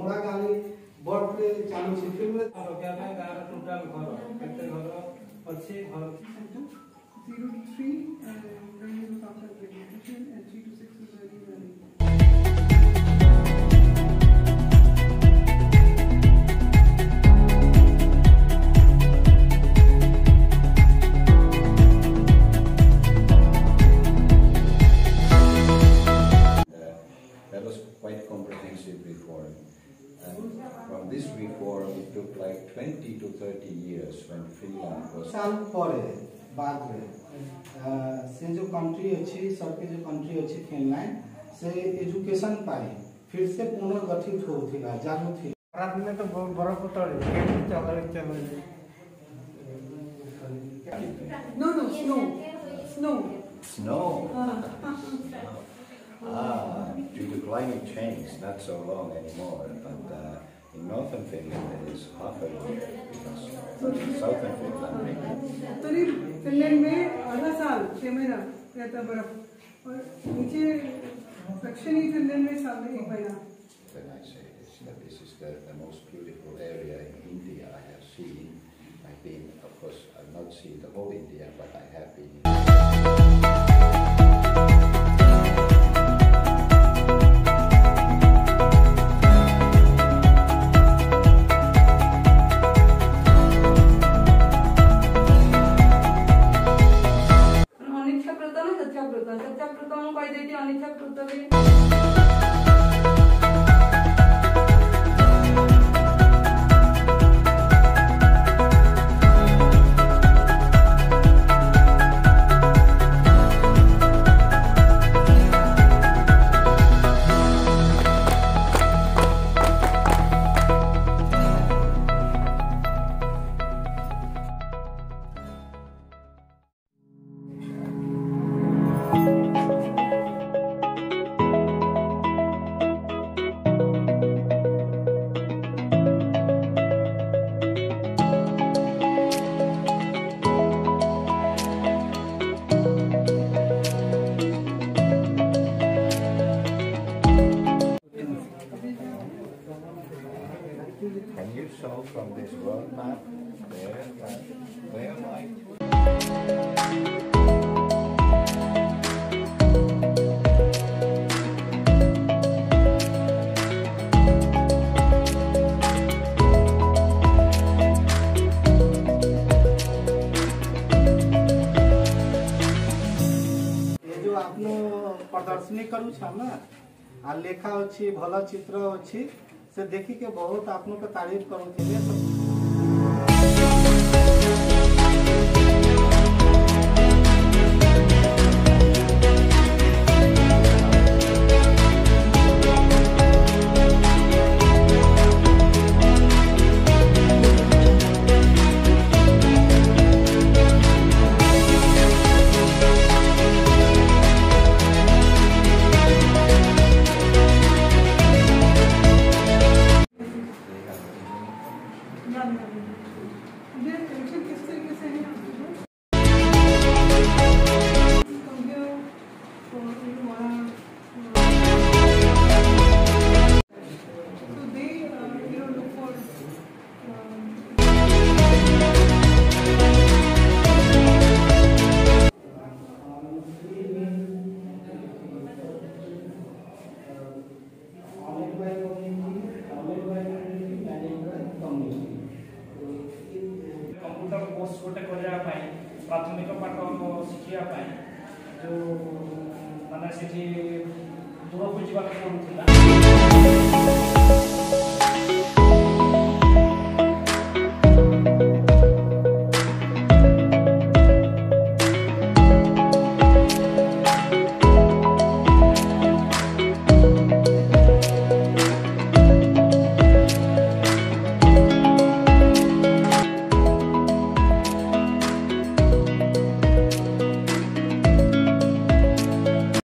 ଭଡ଼ା ଗାଡ଼ି ବଟରେ ଚାଲୁଛି ଫିଲ୍ମରେ ରଖିବା ପାଇଁ ଗାଁର ଟୋଟାଲ ଘର କେତେ ଘର ଅଛି ଘର From this before, it took like 20 to 30 years when Finland was... साल परे, बाद रे, से जो कंट्री country सबके जो कंट्री अच्छी फिनलैंड, से एजुकेशन पाई, फिर से पुनर्गठित हो थी, No, no, snow. Snow. Snow. Ah, due to climate change, not so long anymore, but uh, in northern Finland, it is half a year because southern Finland, maybe तरी Finland में आधा साल छह महीना रहता है बर्फ और नीचे दक्षिणी फिनलैंड में साल में एक महीना when I say this, that this is the, the most beautiful area in India I have seen. I've been, of course, I've not seen the whole India, but I have గంధప్త కృతము కైదేటి అనిత్య కృతమే Can you solve from this roadmap there, where am I? प्रदर्शनी कर लेखा अच्छी भल चित्र अच्छी से देखिके बहुत आपको तारीफ़ करूँ ଶିଖିବା ପାଇଁ ଯେଉଁ ମାନେ ସେଠି ଦୂରକୁ ଯିବାକୁ ପଡ଼ୁଥିଲା